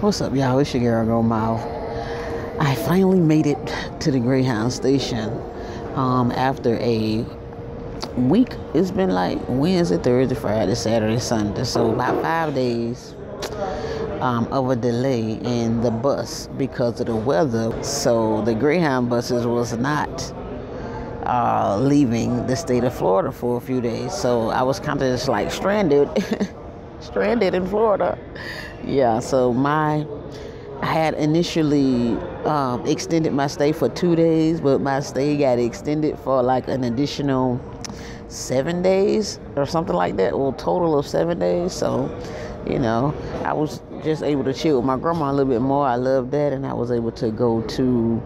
What's up, y'all? It's your girl, Goldmouth. I finally made it to the Greyhound station um, after a week. It's been like Wednesday, Thursday, Friday, Saturday, Sunday. So about five days um, of a delay in the bus because of the weather. So the Greyhound buses was not uh, leaving the state of Florida for a few days. So I was kind of just like stranded, stranded in Florida. Yeah, so my I had initially um, extended my stay for two days, but my stay got extended for like an additional seven days or something like that, well, total of seven days. So, you know, I was just able to chill with my grandma a little bit more. I loved that, and I was able to go to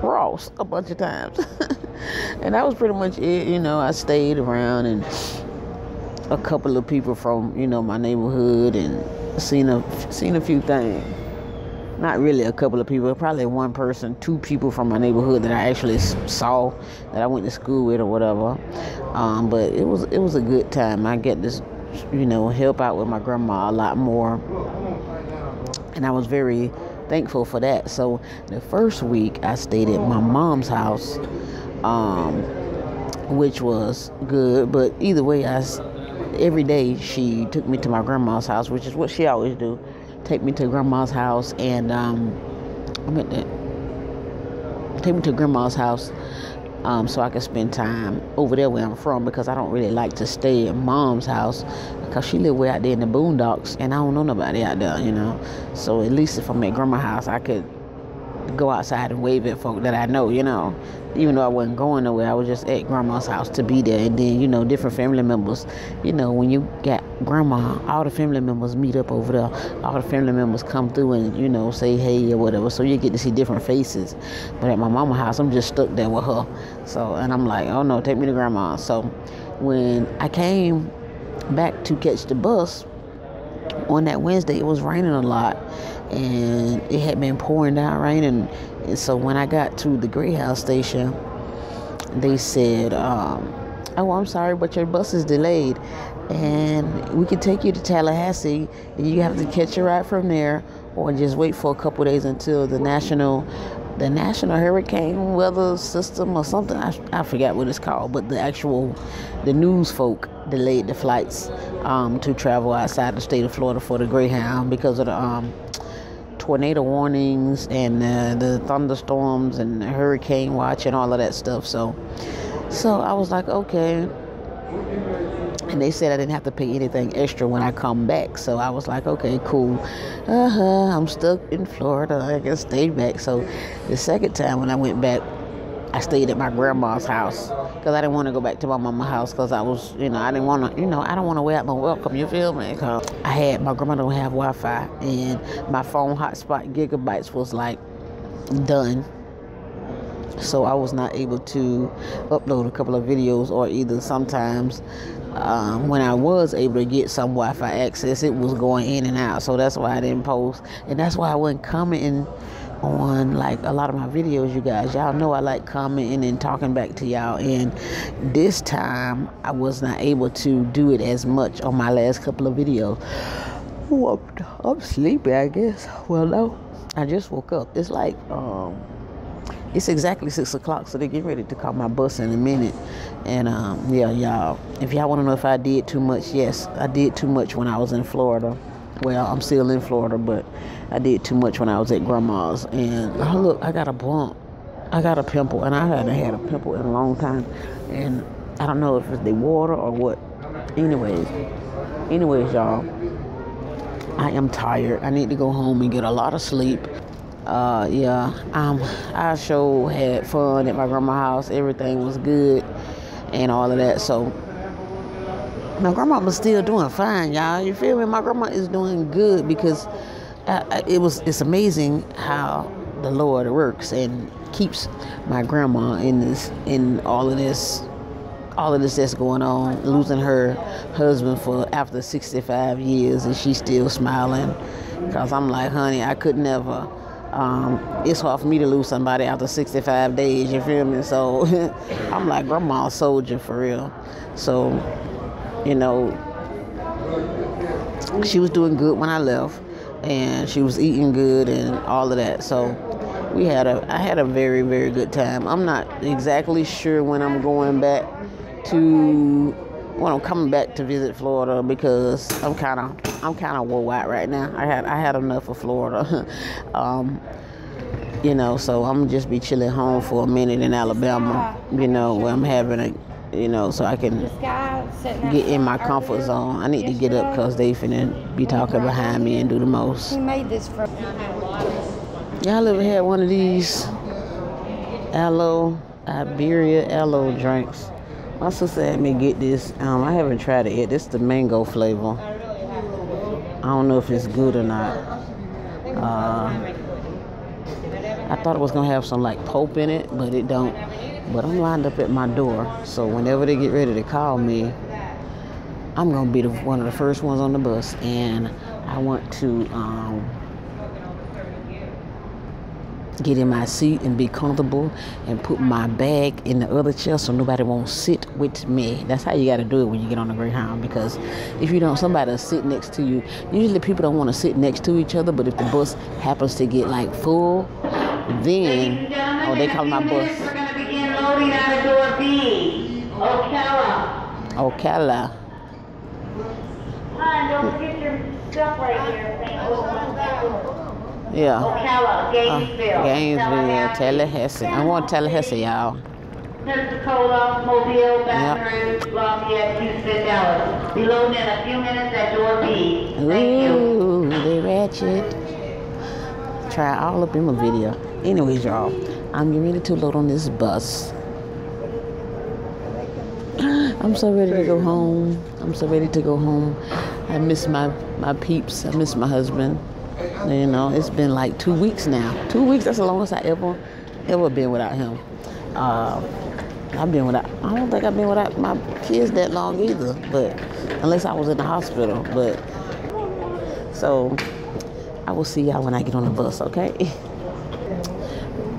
Ross a bunch of times, and that was pretty much it. You know, I stayed around and a couple of people from you know my neighborhood and seen a seen a few things. Not really a couple of people, probably one person, two people from my neighborhood that I actually saw that I went to school with or whatever. Um, but it was it was a good time. I get this, you know, help out with my grandma a lot more, and I was very thankful for that. So the first week I stayed at my mom's house. Um, which was good, but either way, I every day she took me to my grandma's house, which is what she always do. Take me to grandma's house and um, I meant to take me to grandma's house um, so I could spend time over there where I'm from because I don't really like to stay at mom's house because she live way out there in the boondocks and I don't know nobody out there, you know. So at least if I'm at grandma's house, I could go outside and wave at folk that I know, you know. Even though I wasn't going nowhere, I was just at grandma's house to be there. And then, you know, different family members. You know, when you got grandma, all the family members meet up over there. All the family members come through and, you know, say hey or whatever. So you get to see different faces. But at my mama's house, I'm just stuck there with her. So, and I'm like, oh no, take me to grandma. So when I came back to catch the bus on that Wednesday, it was raining a lot and it had been pouring down rain and, and so when I got to the Greyhound station they said um, oh I'm sorry but your bus is delayed and we can take you to Tallahassee and you have to catch a ride from there or just wait for a couple days until the national the national hurricane weather system or something I, I forgot what it's called but the actual the news folk delayed the flights um, to travel outside the state of Florida for the Greyhound because of the um, tornado warnings and uh, the thunderstorms and the hurricane watch and all of that stuff. So, so I was like, okay. And they said I didn't have to pay anything extra when I come back. So I was like, okay, cool. Uh huh. I'm stuck in Florida. I can stay back. So the second time when I went back, I stayed at my grandma's house because I didn't want to go back to my mama's house because I was, you know, I didn't want to, you know, I don't want to wear out my welcome. You feel me? Cause I had my grandma don't have Wi-Fi and my phone hotspot gigabytes was like done. So I was not able to upload a couple of videos or either sometimes um, when I was able to get some Wi-Fi access, it was going in and out. So that's why I didn't post, and that's why I wasn't commenting on like a lot of my videos, you guys. Y'all know I like commenting and talking back to y'all. And this time I was not able to do it as much on my last couple of videos. Ooh, I'm, I'm sleepy, I guess. Well, no, I just woke up. It's like, um, it's exactly six o'clock, so they get ready to call my bus in a minute. And um, yeah, y'all, if y'all want to know if I did too much, yes, I did too much when I was in Florida. Well, I'm still in Florida, but I did too much when I was at grandma's. And oh, look, I got a bump. I got a pimple, and I hadn't had a pimple in a long time. And I don't know if it's the water or what. Anyways, anyways, y'all, I am tired. I need to go home and get a lot of sleep. Uh, yeah, um, I sure had fun at my grandma's house. Everything was good and all of that. So my grandma was still doing fine, y'all. You feel me? My grandma is doing good because uh, it was. It's amazing how the Lord works and keeps my grandma in this, in all of this, all of this that's going on. Losing her husband for after 65 years, and she's still smiling. Cause I'm like, honey, I could never. Um, it's hard for me to lose somebody after 65 days. You feel me? So I'm like, grandma, soldier for real. So you know, she was doing good when I left. and she was eating good and all of that. So we had a I had a very very good time. I'm not exactly sure when I'm going back to when I'm coming back to visit Florida because I'm kind of I'm kind of wore out right now. I had I had enough of Florida. um, you know, so I'm just be chilling home for a minute in Alabama. You know, where I'm having a you know, so I can get in my comfort zone. I need to get up because they finna be talking behind me and do the most. He made this for. Y'all ever had one of these aloe, Iberia aloe drinks? My sister had me get this. Um, I haven't tried it yet. This is the mango flavor. I don't know if it's good or not. Uh, I thought it was gonna have some like pulp in it, but it don't. But I'm lined up at my door, so whenever they get ready to call me, I'm gonna be the, one of the first ones on the bus, and I want to um, get in my seat and be comfortable, and put my bag in the other chair so nobody won't sit with me. That's how you got to do it when you get on the Greyhound, because if you don't, somebody will sit next to you. Usually people don't want to sit next to each other, but if the bus happens to get like full, then oh they call my bus. We're going to begin loading out of door B. Ocala. Ocala. Hon, don't forget your stuff right here. Yeah. Ocala, Uh, Gainesville. Gainesville, Tallahassee. I want Tallahassee, y'all. Pensacola, Mobile, Baton Rouge, Lafayette, Houston, Dallas. Be loading in a few minutes at door B. Thank you. Ooh, they ratchet. Try all up in my video. Anyways, y'all, I'm getting ready to load on this bus. I'm so ready to go home. I'm so ready to go home. I miss my my peeps. I miss my husband. You know, it's been like two weeks now. Two weeks. That's the longest I ever ever been without him. Uh, I've been without. I don't think I've been without my kids that long either. But unless I was in the hospital. But so I will see y'all when I get on the bus. Okay.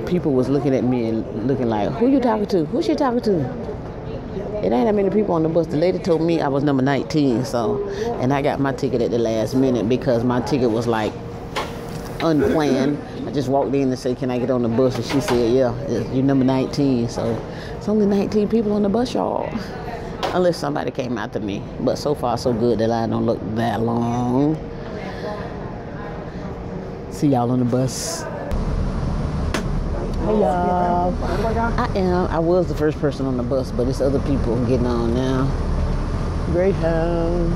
People was looking at me and looking like, "Who you talking to? Who she talking to?" It ain't that many people on the bus. The lady told me I was number 19, so and I got my ticket at the last minute because my ticket was like unplanned. I just walked in and said, "Can I get on the bus?" And she said, "Yeah, you're number 19." So it's only 19 people on the bus, y'all. Unless somebody came after me. But so far, so good. The line don't look that long. See y'all on the bus. Hey y'all. I am. I was the first person on the bus, but it's other people getting on now. Greyhound.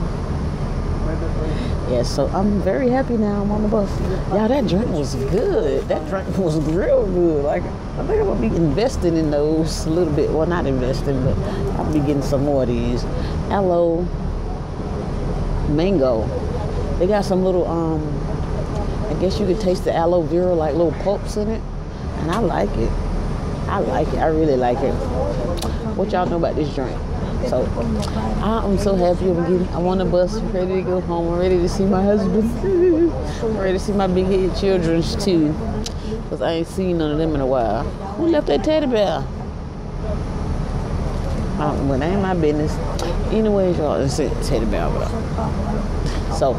Yeah, so I'm very happy now. I'm on the bus. Y'all, that drink was good. That drink was real good. Like, I think I'm gonna be investing in those a little bit. Well, not investing, but I'll be getting some more of these. Aloe mango. They got some little um. I guess you could taste the aloe vera, like little pulps in it, and I like it. I like it. I really like it. What y'all know about this drink? So I'm so happy I'm getting. I'm on the bus, ready to go home. I'm ready to see my husband. I'm ready to see my big head children too, cause I ain't seen none of them in a while. Who left that teddy bear? Um, well, that ain't my business. Anyways, y'all, it's a teddy bear. So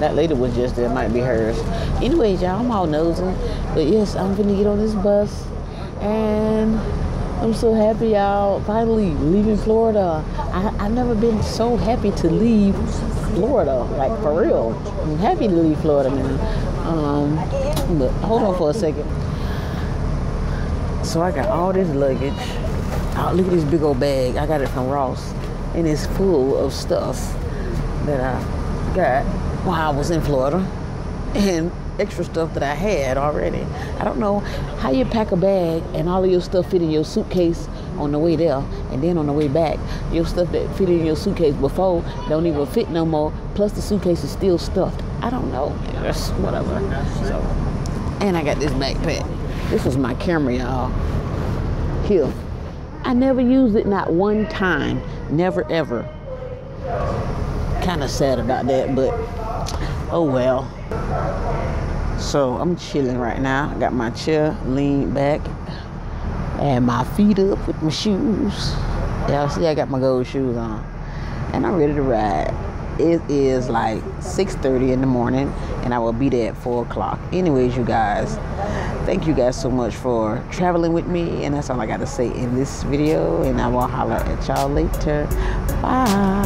that lady was just there, might be hers. Anyways, y'all, I'm all nosing. But yes, I'm gonna get on this bus and I'm so happy y'all finally leaving Florida. I, I've never been so happy to leave Florida, like for real. I'm happy to leave Florida now. Um, but hold on for a second. So I got all this luggage. Oh, look at this big old bag. I got it from Ross. And it's full of stuff that I got while I was in Florida. And extra stuff that I had already. I don't know how you pack a bag and all of your stuff fit in your suitcase on the way there and then on the way back. Your stuff that fit in your suitcase before don't even fit no more. Plus the suitcase is still stuffed. I don't know. That's whatever. So, and I got this backpack. This was my camera, y'all. Here. I never used it not one time. Never ever. Kind of sad about that, but oh well. So I'm chilling right now. I got my chair leaned back and my feet up with my shoes. Y'all see I got my gold shoes on. And I'm ready to ride. it is like 6.30 in the morning and I will be there at 4 o'clock. Anyways, you guys, thank you guys so much for traveling with me. And that's all I got to say in this video. And I will holler at y'all later. Bye.